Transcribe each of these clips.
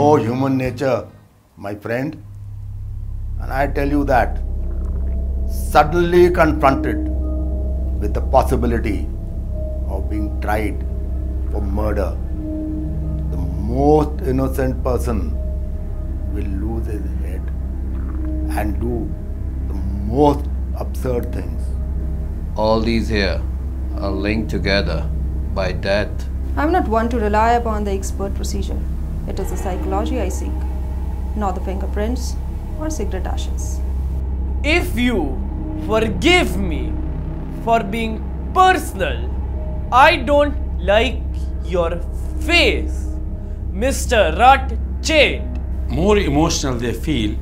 know human nature, my friend. And I tell you that suddenly confronted with the possibility of being tried for murder, the most innocent person will lose his head and do the most absurd things. All these here are linked together by death. I'm not one to rely upon the expert procedure. It is the psychology I seek, not the fingerprints or cigarette ashes. If you forgive me for being personal, I don't like your face, Mr. Rut Chet. More emotional they feel,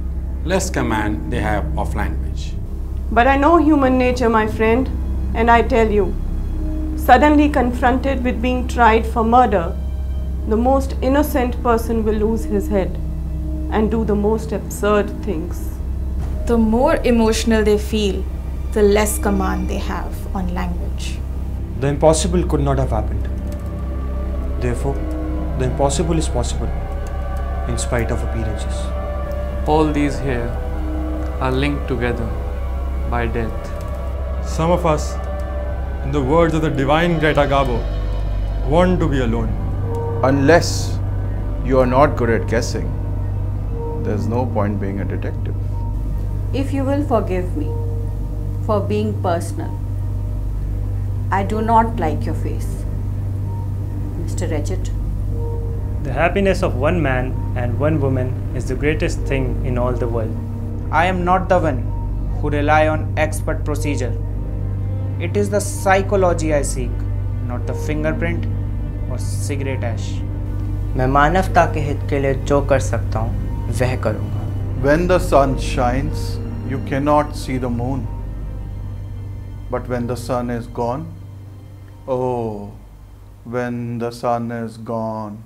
less command they have of language. But I know human nature, my friend, and I tell you, suddenly confronted with being tried for murder, the most innocent person will lose his head and do the most absurd things. The more emotional they feel, the less command they have on language. The impossible could not have happened. Therefore, the impossible is possible in spite of appearances. All these here are linked together by death. Some of us, in the words of the divine Greta Garbo, want to be alone. Unless you are not good at guessing, there's no point being a detective. If you will forgive me for being personal, I do not like your face, Mr. Ratchett. The happiness of one man and one woman is the greatest thing in all the world. I am not the one who rely on expert procedure. It is the psychology I seek, not the fingerprint और cigarette ash. मैं मानवता के हित के लिए जो कर सकता हूँ, वह करूँगा। When the sun shines you can not see the moon but when the sun is gone oh when the sun is gone